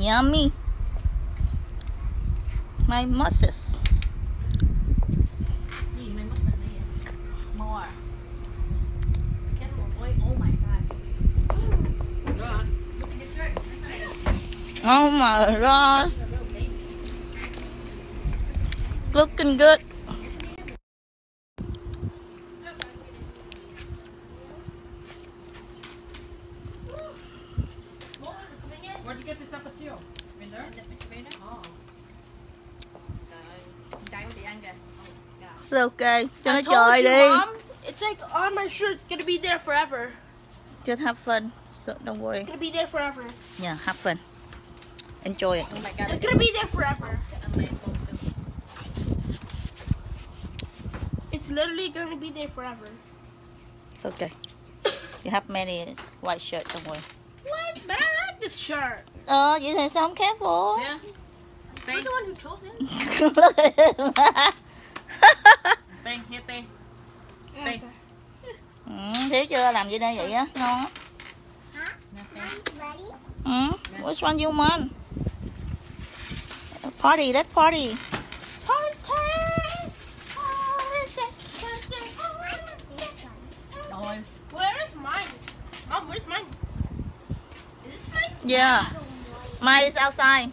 Yummy. My mussels. Gì mày mất sạch này vậy? More. Careful, boy. Oh my god. Look at your shirt. Oh my god. Looking good. Where'd you get this tapatio? In there? Oh. Trời ơi, con trai của chị ăn kìa. Oh, God. Ok, cho nó I told trời you, đi. Mom. It's like on my shirt. It's gonna be there forever. Just have fun. So don't worry. It's gonna be there forever. Yeah, have fun. Enjoy it. Oh my god. It's gonna be there forever. Anh mẹ con tôi. It's literally gonna be there forever. It's okay. You have many white shirts, don't worry. This shirt. Ờ, vậy thì sao không careful? Yeah. You're the one who chose it. Pen, here, pen. Pen. ừ, thấy chưa? Làm gì đây vậy á? Ngon á. Pen. Ừ, which one you want? Party, let's party. Rồi. Where is mine? Mom, where's mine? Is mine? Yeah. Mine is outside.